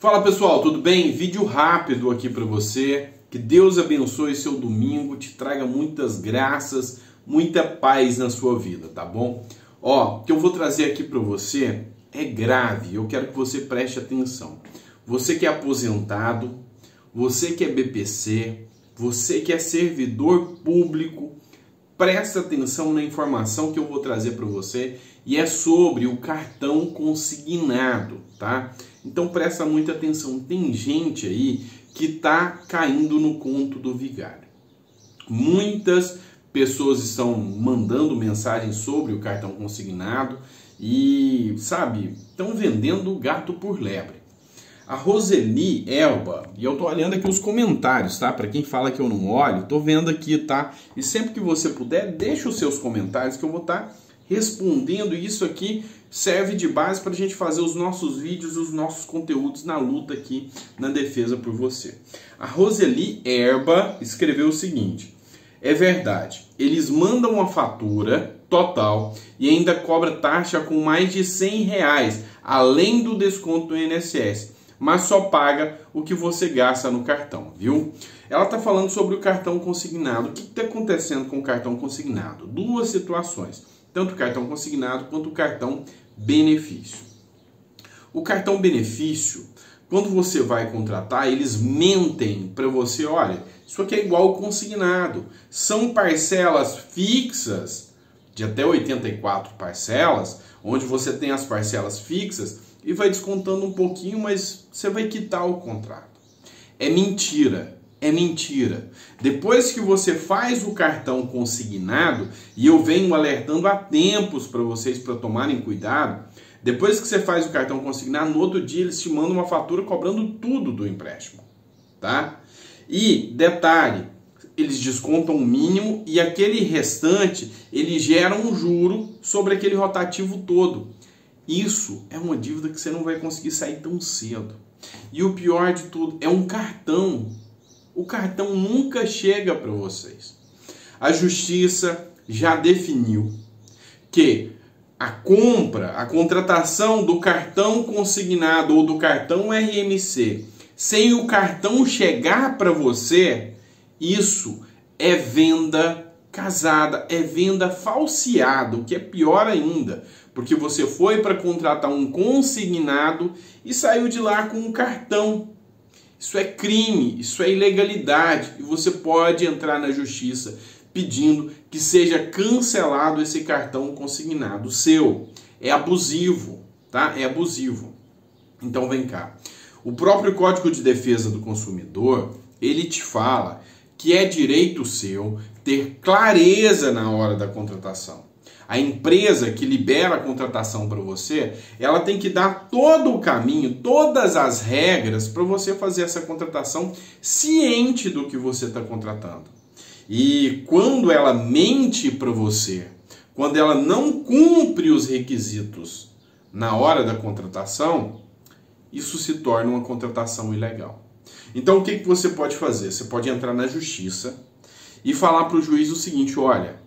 Fala pessoal, tudo bem? Vídeo rápido aqui para você. Que Deus abençoe seu domingo, te traga muitas graças, muita paz na sua vida, tá bom? Ó, o que eu vou trazer aqui para você é grave. Eu quero que você preste atenção. Você que é aposentado, você que é BPC, você que é servidor público, presta atenção na informação que eu vou trazer para você e é sobre o cartão consignado, tá? Então presta muita atenção. Tem gente aí que está caindo no conto do vigário. Muitas pessoas estão mandando mensagens sobre o cartão consignado e, sabe, estão vendendo gato por lebre. A Roseli Elba, e eu tô olhando aqui os comentários, tá? Para quem fala que eu não olho, tô vendo aqui, tá? E sempre que você puder, deixa os seus comentários que eu vou estar tá respondendo. E isso aqui serve de base para a gente fazer os nossos vídeos, os nossos conteúdos na luta aqui na defesa por você. A Roseli Erba escreveu o seguinte: é verdade, eles mandam a fatura total e ainda cobra taxa com mais de 100 reais, além do desconto do INSS mas só paga o que você gasta no cartão, viu? Ela está falando sobre o cartão consignado. O que está acontecendo com o cartão consignado? Duas situações, tanto o cartão consignado quanto o cartão benefício. O cartão benefício, quando você vai contratar, eles mentem para você, olha, isso aqui é igual ao consignado. São parcelas fixas de até 84 parcelas, onde você tem as parcelas fixas e vai descontando um pouquinho, mas você vai quitar o contrato. É mentira. É mentira. Depois que você faz o cartão consignado, e eu venho alertando há tempos para vocês para tomarem cuidado, depois que você faz o cartão consignado, no outro dia eles te mandam uma fatura cobrando tudo do empréstimo, tá? E detalhe, eles descontam o mínimo e aquele restante, ele gera um juro sobre aquele rotativo todo. Isso é uma dívida que você não vai conseguir sair tão cedo. E o pior de tudo é um cartão. O cartão nunca chega para vocês. A justiça já definiu que a compra, a contratação do cartão consignado ou do cartão RMC, sem o cartão chegar para você, isso é venda casada, é venda falseada, o que é pior ainda, porque você foi para contratar um consignado e saiu de lá com um cartão. Isso é crime, isso é ilegalidade e você pode entrar na justiça pedindo que seja cancelado esse cartão consignado seu. É abusivo, tá? É abusivo. Então vem cá. O próprio Código de Defesa do Consumidor, ele te fala que é direito seu ter clareza na hora da contratação. A empresa que libera a contratação para você, ela tem que dar todo o caminho, todas as regras para você fazer essa contratação ciente do que você está contratando. E quando ela mente para você, quando ela não cumpre os requisitos na hora da contratação, isso se torna uma contratação ilegal. Então o que, que você pode fazer? Você pode entrar na justiça e falar para o juiz o seguinte: olha,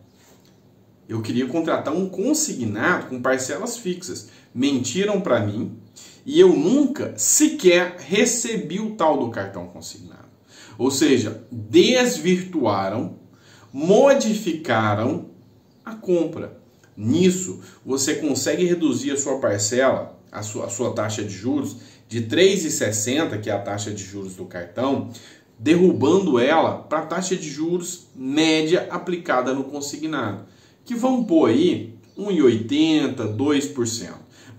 eu queria contratar um consignado com parcelas fixas. Mentiram para mim e eu nunca sequer recebi o tal do cartão consignado. Ou seja, desvirtuaram, modificaram a compra. Nisso, você consegue reduzir a sua parcela, a sua, a sua taxa de juros, de 3,60, que é a taxa de juros do cartão, derrubando ela para a taxa de juros média aplicada no consignado, que vão pôr aí 1,80, 2%,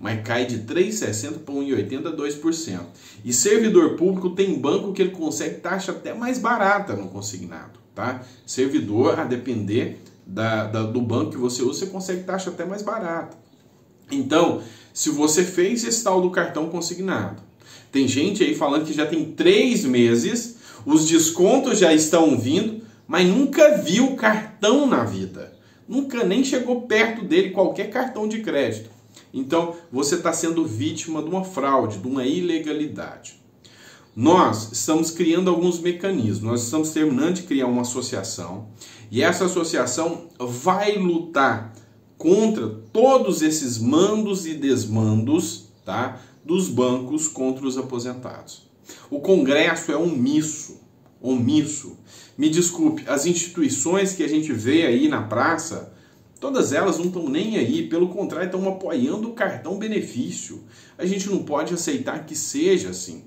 mas cai de 3,60 para 1,80, 2%. E servidor público tem banco que ele consegue taxa até mais barata no consignado, tá? Servidor, a depender da, da, do banco que você usa, você consegue taxa até mais barata. Então, se você fez esse tal do cartão consignado, tem gente aí falando que já tem três meses, os descontos já estão vindo, mas nunca viu cartão na vida. Nunca nem chegou perto dele qualquer cartão de crédito. Então, você está sendo vítima de uma fraude, de uma ilegalidade. Nós estamos criando alguns mecanismos, nós estamos terminando de criar uma associação e essa associação vai lutar contra todos esses mandos e desmandos, tá? dos bancos contra os aposentados. O Congresso é omisso, omisso. Me desculpe, as instituições que a gente vê aí na praça, todas elas não estão nem aí, pelo contrário, estão apoiando o cartão benefício. A gente não pode aceitar que seja assim.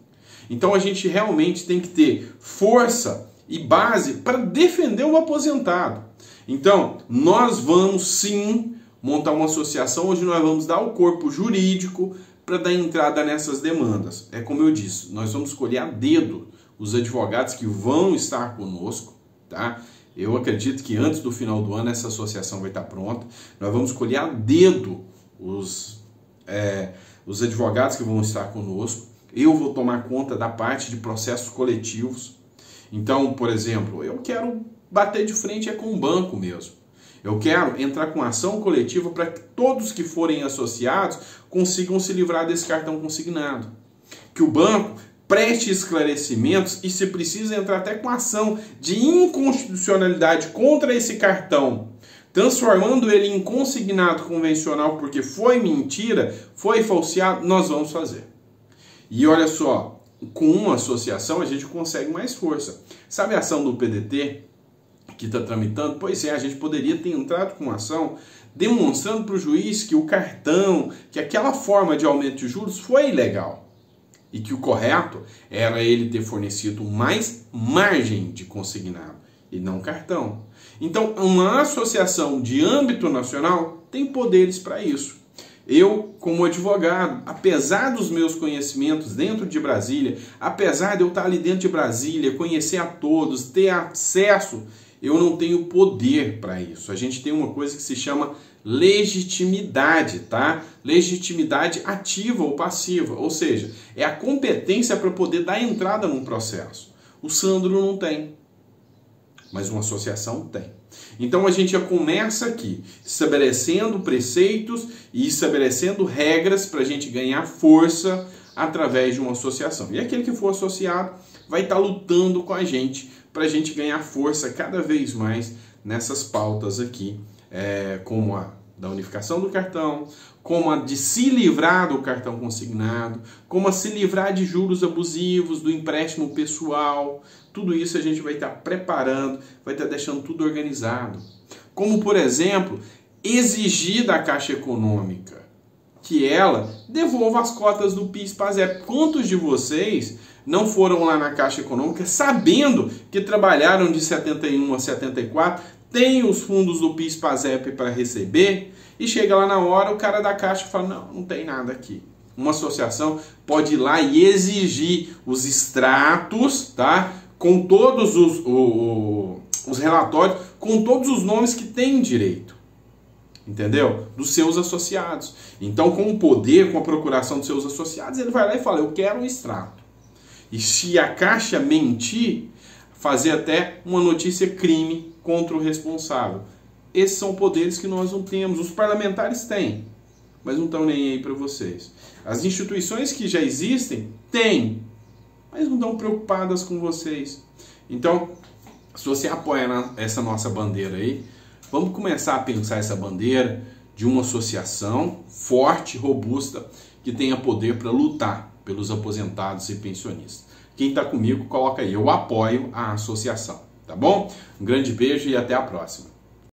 Então a gente realmente tem que ter força e base para defender o aposentado. Então, nós vamos sim montar uma associação onde nós vamos dar o corpo jurídico para dar entrada nessas demandas. É como eu disse, nós vamos escolher a dedo os advogados que vão estar conosco, tá? Eu acredito que antes do final do ano essa associação vai estar pronta. Nós vamos escolher a dedo os, é, os advogados que vão estar conosco. Eu vou tomar conta da parte de processos coletivos. Então, por exemplo, eu quero bater de frente é com o banco mesmo. Eu quero entrar com ação coletiva para que todos que forem associados consigam se livrar desse cartão consignado. Que o banco preste esclarecimentos e, se precisa, entrar até com ação de inconstitucionalidade contra esse cartão, transformando ele em consignado convencional porque foi mentira, foi falseado, nós vamos fazer. E olha só, com uma associação a gente consegue mais força. Sabe a ação do PDT que está tramitando? Pois é, a gente poderia ter entrado com uma ação demonstrando para o juiz que o cartão, que aquela forma de aumento de juros foi ilegal. E que o correto era ele ter fornecido mais margem de consignado e não cartão. Então, uma associação de âmbito nacional tem poderes para isso. Eu, como advogado, apesar dos meus conhecimentos dentro de Brasília, apesar de eu estar ali dentro de Brasília, conhecer a todos, ter acesso, eu não tenho poder para isso. A gente tem uma coisa que se chama legitimidade, tá? Legitimidade ativa ou passiva, ou seja, é a competência para poder dar entrada num processo. O Sandro não tem, mas uma associação tem. Então a gente já começa aqui estabelecendo preceitos e estabelecendo regras para a gente ganhar força através de uma associação. E aquele que for associado vai estar tá lutando com a gente para a gente ganhar força cada vez mais nessas pautas aqui, é, como a da unificação do cartão, como a de se livrar do cartão consignado, como a se livrar de juros abusivos, do empréstimo pessoal. Tudo isso a gente vai estar preparando, vai estar deixando tudo organizado. Como, por exemplo, exigir da Caixa Econômica que ela devolva as cotas do PIS-PASEP. Quantos de vocês não foram lá na Caixa Econômica sabendo que trabalharam de 71 a 74, tem os fundos do PIS-PASEP para receber e chega lá na hora, o cara da Caixa fala: "Não, não tem nada aqui". Uma associação pode ir lá e exigir os extratos, tá? Com todos os, o, os relatórios, com todos os nomes que tem direito entendeu? Dos seus associados. Então, com o poder, com a procuração dos seus associados, ele vai lá e fala: Eu quero um extrato. E se a Caixa mentir, fazer até uma notícia crime contra o responsável. Esses são poderes que nós não temos. Os parlamentares têm, mas não estão nem aí para vocês. As instituições que já existem têm, mas não estão preocupadas com vocês. Então, se você apoia essa nossa bandeira aí, vamos começar a pensar essa bandeira de uma associação forte, robusta, que tenha poder para lutar pelos aposentados e pensionistas. Quem está comigo, coloca aí. Eu apoio a associação. Tá bom? Um grande beijo e até a próxima.